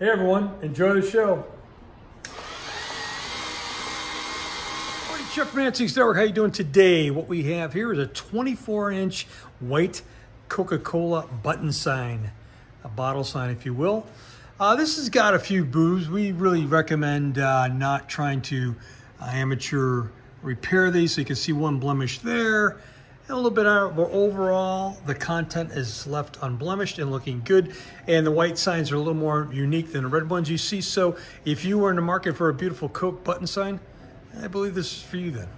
Hey everyone, enjoy the show. Morning, Chef Mantiques Network. How you doing today? What we have here is a 24-inch white Coca-Cola button sign, a bottle sign, if you will. Uh, this has got a few boos. We really recommend uh, not trying to uh, amateur repair these. So you can see one blemish there. A little bit out, but overall, the content is left unblemished and looking good. And the white signs are a little more unique than the red ones you see. So if you were in the market for a beautiful Coke button sign, I believe this is for you then.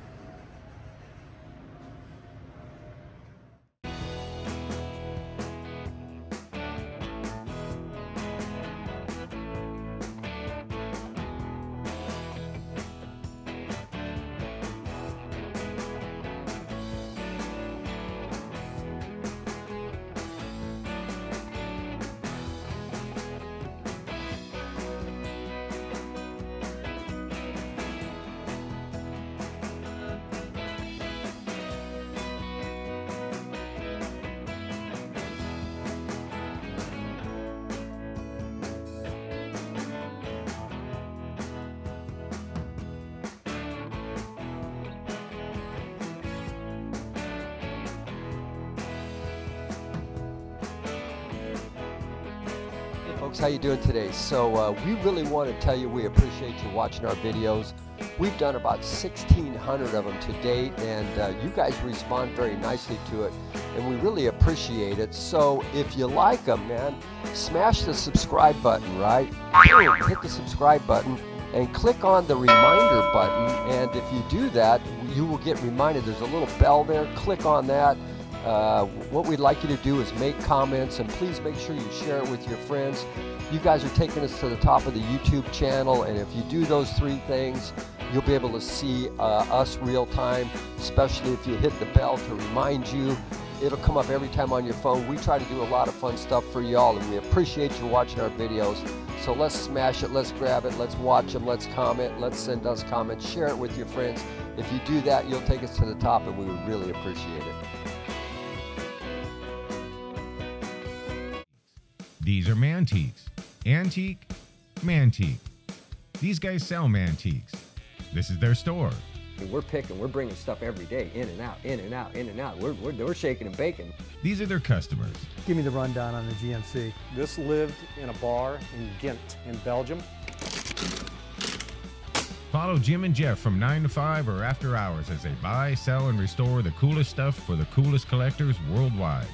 Folks how you doing today? So uh, we really want to tell you we appreciate you watching our videos. We've done about 1600 of them to date and uh, you guys respond very nicely to it and we really appreciate it. So if you like them man smash the subscribe button right? Hit the subscribe button and click on the reminder button and if you do that you will get reminded there's a little bell there. Click on that uh, what we'd like you to do is make comments and please make sure you share it with your friends. You guys are taking us to the top of the YouTube channel, and if you do those three things, you'll be able to see uh, us real time, especially if you hit the bell to remind you. It'll come up every time on your phone. We try to do a lot of fun stuff for y'all, and we appreciate you watching our videos. So let's smash it, let's grab it, let's watch them, let's comment, let's send us comments, share it with your friends. If you do that, you'll take us to the top, and we would really appreciate it. These are Mantiques. Antique, Mantique. These guys sell Mantiques. This is their store. We're picking, we're bringing stuff every day, in and out, in and out, in and out. We're, we're, we're shaking and baking. These are their customers. Give me the rundown on the GMC. This lived in a bar in Ghent in Belgium. Follow Jim and Jeff from 9 to 5 or after hours as they buy, sell, and restore the coolest stuff for the coolest collectors worldwide.